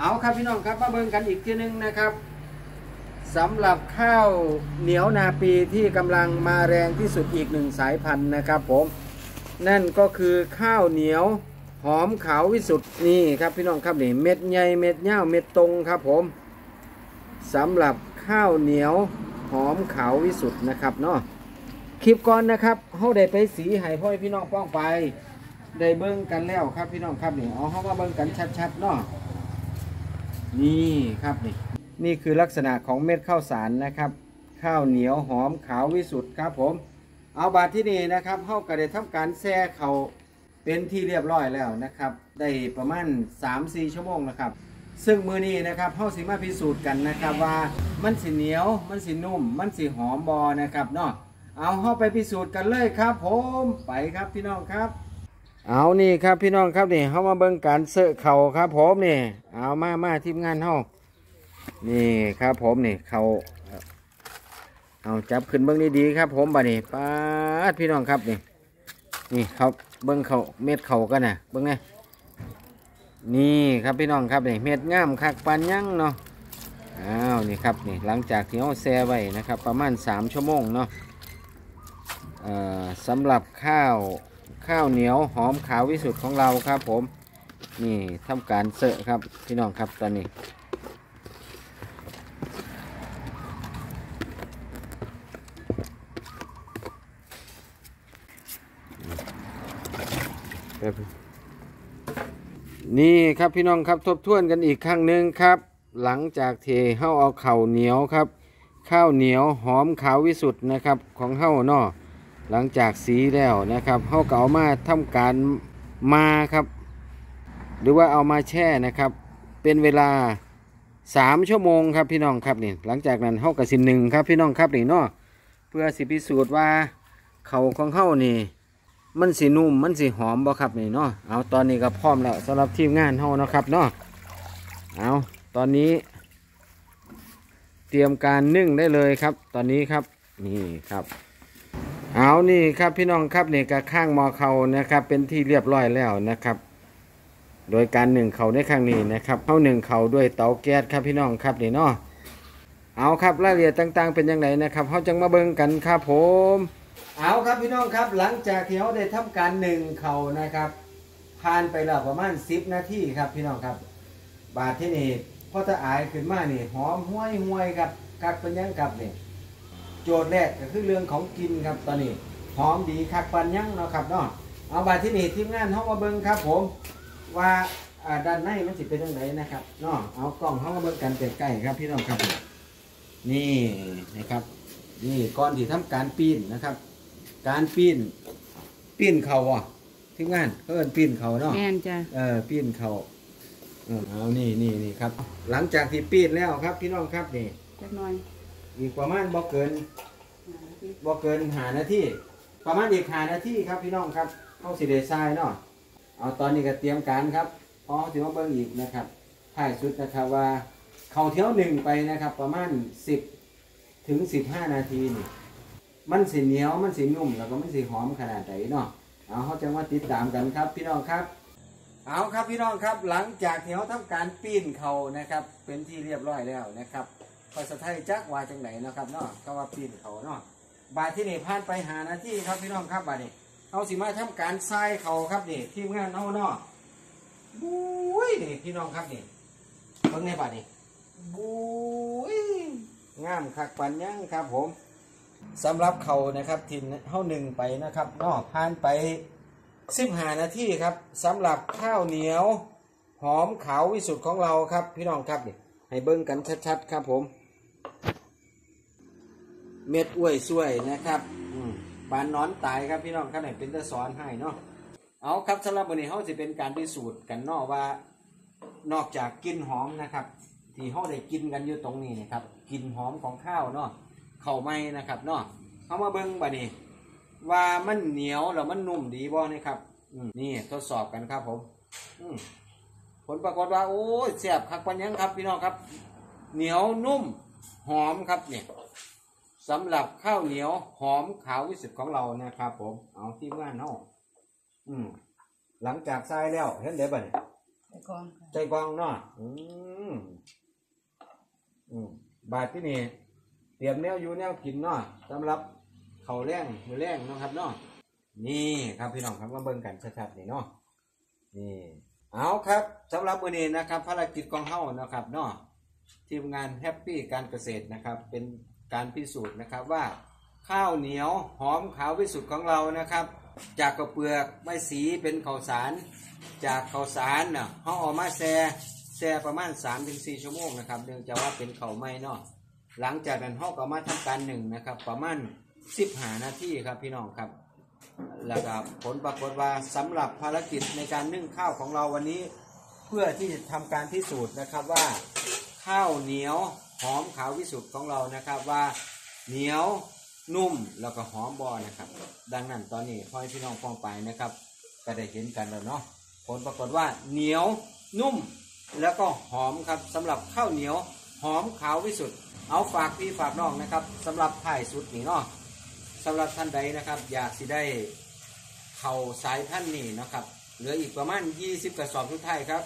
เอาครับพี่น้องครับมาเบิ่งกันอีกทีหนึงนะครับสำหรับข้าวเหนียวนาปีที่กำลังมาแรงที่สุดอีกหนึ่งสายพันธุ์นะครับผมนั่นก็คือข้าวเหนียวหอมขาววิสุทธ์นี่ครับพี่น้องครับนี่เม็ดใหญ่เม็ดยาเม็ดตรงครับผมสำหรับข้าวเหนียวหอมขาววิสุทธ์นะครับเนาะคลิปก่อนนะครับเขาได้ไปสีให้พ่อพี่น้องป้องไป ได้เบิ่งกันแล้วครับพี่น้องครับนี่เอาเขามาเบิ่งกันชัดๆเนาะ นี่ครับนี่นี่คือลักษณะของเม็ดข้าวสารนะครับ ข้าวเหนียวหอมขาววิสุทธ์ครับผม เอาบาทที่นี่นะครับเฮาก็ได้ทำการแช่เขาเป็นที่เรียบร้อยแล้วนะครับ ได้ประมาณ 3-4 ชั่วโมงนะครับ ซึ่งมือนี้นะครับเฮาสิมาพิสูจน์กันนะครับว่ามันสิเหนียวมันสินุ่ม มันสิหอมบอนะครับเนาะเอาเฮาไปพิสูจน์กันเลยครับ ผมไปครับพี่น้องครับ เอานี่ครับพี่น้องครับนี่เขามาเบิ่งการเสอะเข่าครับ ผมนี่ เอามามาทีมงานเฮานี่ครับ ผมนี่เขาเอาจับขึ้นเบิ่งดีๆครับ ผมบ่นี่ป้าดพี่น้องครับนี่ นี่เขาเบิ่งเขาเม็ดเขากันนะเบิ่งไงนี่ครับพี่น้องครับนี่เม็ดงามคักปานยังเนาะอ้าวนี่ครับนี่หลังจากที่เขาแช่ไว้นะครับ ประมาณ3ชั่วโมงเนาะเอ่อสำหรับข้าว ข้าวเหนียวหอมขาววิสุทธ์ของเราครับผม นี่ทำการเสอะครับพี่น้องครับตอนนี้นี่ครับพี่น้องครับทบทวนกันอีกครั้งหนึ่งครับ หลังจากเทเฮ้าเอาเข่าวเหนียวครับ ข้าวเหนียวหอมขาววิสุทธ์นะครับของเฮ้าเนาะ หลังจากสีแล้วนะครับเขาก็เอามาทำการมาครับ หรือว่าเอามาแช่นะครับ เป็นเวลาสามชั่วโมงครับพี่น้องครับนี่หลังจากนั้นเขากับสิหนึ่งครับพี่น้องครับนี่เนาะเพื่อสิพิสูจน์ว่าเขาของเขานี่ มันสีนุ่มมันสีหอมบ่ครับนี่เนาะเอาตอนนี้ก็พร้อมแล้วสำหรับทีมงานเขานะครับเนาะเอาตอนนี้ เตรียมการนึ่งได้เลยครับ ตอนนี้ครับนี่ครับ เอานี่ครับพี่น้องครับนี่กระข้างมอเขานะครับ เป็นที่เรียบร้อยแล้วนะครับ โดยการหนึ่งเขาในครั้งนี้นะครับเข้าหนึ่งเขาด้วยเตาแก๊สครับพี่น้องครับนี่เนาะเอาครับรายละเอียดต่าง ๆ เป็นยังไงนะครับเขาจังมาเบิ่งกันครับผม เอาครับพี่น้องครับหลังจากที่เขาได้ทำการหนึ่งเขานะครับผ่านไปแล้วประมาณสิบนาทีครับพี่น้องครับ บาทที่นี่พอตะอายขึ้นมานี่หอมห้วยห้วยครับคักเป็นยังครับนี่ โจทย์แรกก็คือเรื่องของกินครับตอนนี้หอมดีคักปันยังเนาะครับเนาะเอาบาที่นี่ทีมงานเขามาเบิ่งครับ ผมว่าอ่าด้านในมันสิเป็นยังไงนะครับเนาะเอากล้องเขามาเบิ่งกันใกล้ๆครับพี่น้องครับนี่นะครับ นี่ก่อนที่ทำการปีนนะครับ การปีนปีนเขาอะทีมงานเขาเอินปีนเขาเนาะแม่นจ้ะเออปีนเขาเออเอานี่นี่นี่ครับ หลังจากที่ปีนแล้วครับ พี่น้องครับนี่จักหน่อย อีกประมาณบ่เกินบ่เกินหานาทีประมาณอีกหานาทีครับพี่น้องครับเข้าสิเดทรายเนาะเอาตอนนี้ก็เตรียมการครับพอถือว่าเบิ่งอีกนะครับท้ายสุดนะครับว่าเขาเที่ยวหนึ่งไปนะครับ ประมาณสิบถึงสิบห้านาทีนี่มันสีเหนียวมันสีนุ่มแล้วก็มันสีหอมขนาดไหนเนาะเอาเขาจะมาติดตามกันครับ พี่น้องครับเอาครับพี่น้องครับหลังจากที่เขาทำการปีนเขานะครับ เป็นที่เรียบร้อยแล้วนะครับ ภาษาไทยจักว่าจังไหนนะครับเนาะก็ว่าปีนเขาเนาะบาทที่นี่ผ่านไปหานาที่ครับพี่น้องครับบาทนี้เอาสิมาทำการทรายเขาครับนี่ทีมงานเอาเนาะบุ้ยนี่พี่น้องครับนี่เบิ่งในบาทนี้บุ้ยงามคักปันยังครับผมสำหรับเขานะครับทินเท่าหนึ่งไปนะครับเนาะผ่านไปสิบหานาทีครับสำหรับข้าวเหนียว หอมขาววิสุทธ์ของเราครับ พี่น้องครับนี่ให้เบิ้งกันชัดๆครับผม เม็ดอ้วยช่วยนะครับอืมปานนอนตายครับพี่น้องครับไหนเป็นตะสอนให้เนาะเอาครับสำหรับวันนี้เขาจะเป็นการพิสูจน์กันนาะว่า นอกจากกลินหอมนะครับ ที่เขาได้กินกันอยู่ตรงนี้นะครับกลินหอมของข้าวเนาะเข่าไม้นะครับเนาะเขามาเบิ้งบัดนี้ ว่ามันเหนียวแล้วมันนุ่มดีบ่นะครับนี่ทดสอบกันครับผมอืมผลปรากฏว่า โอ้ยแสบคักปันยังครับ พี่น้องครับ เหนียวนุ่มหอมครับเนี่ย สำหรับข้าวเหนียวหอมขาววิสุทธ์ของเรานะครับผมเอาที่งานเนาะอืม หลังจากทรายแล้วเห็นเดี๋ยวบ่เนี่ยไปกองค่ะใจกองเนาะอืมอืมบาทที่นี่เตรียมแนวอยู่แนวกินเนาะสำหรับเขาวแรงมือแรงเนาะครับเนาะนี่ครับพี่น้องครับมาเบิ่งกันชัดๆนี่เนาะนี่ เอาครับสำหรับมื้อนี้นะครับ ภารกิจของเฮานะครับเนาะทีมงานแฮปปี้การเกษตรนะครับ เป็น การพิสูจน์นะครับว่าข้าวเหนียวหอมขาววิสุทธิ์ของเรานะครับ จากข้าวเปลือกมาสีเป็นข้าวสาร จากข้าวสารเนาะเขาเอามาแช่แช่ประมาณ 3-4 ชั่วโมงนะครับเนื่องจากว่าเป็นข้าวใหม่เนาะหลังจากนั้นเขาก็มาทำการนึ่งนะครับ ประมาณ15นาทีครับพี่น้องครับแล้วก็ผลปรากฏว่าสำหรับภารกิจในการนึ่งข้าวของเราวันนี้ เพื่อที่จะทำการพิสูจน์นะครับว่า ข้าวเหนียว หอมขาววิสุทธ์ของเรานะครับว่าเหนียวนุ่มแล้วก็หอมบอนะครับ ดังนั้นตอนนี้พ่อพี่น้องฟังไปนะครับ ก็ได้เห็นกันแล้วเนาะผลปรากฏว่าเหนียวนุ่มแล้วก็หอมครับสำหรับข้าวเหนียวหอมขาววิสุทธ์เอาฝากพี่ฝากน้องนะครับสำหรับถ่ายสุดนี่เนาะสำหรับท่านใดนะครับ อยากสิได้เข่าสายพันนี่นะครับเหลืออีกประมาณ 20 กระสอบทุกไทายครับ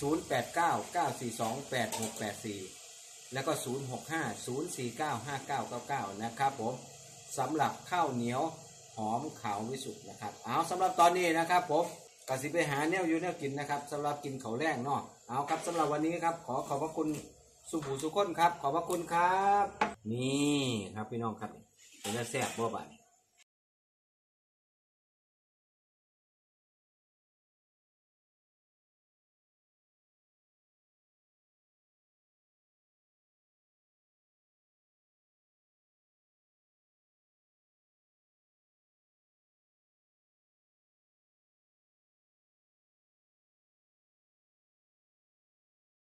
0899428684 แล้วก็ 0650495999 นะครับผมสำหรับข้าวเหนียวหอมขาววิสุทธ์นะครับเอาสำหรับตอนนี้นะครับผมกสิไปหาแนวอยู่แนวกินนะครับสำหรับกินเขาแรงเนาะเอาครับสำหรับวันนี้ครับ ขอขอบพระคุณสุภูสุคนครับ ขอบพระคุณครับ นี่ครับพี่น้องครับเป็นแซ่บบ่บัด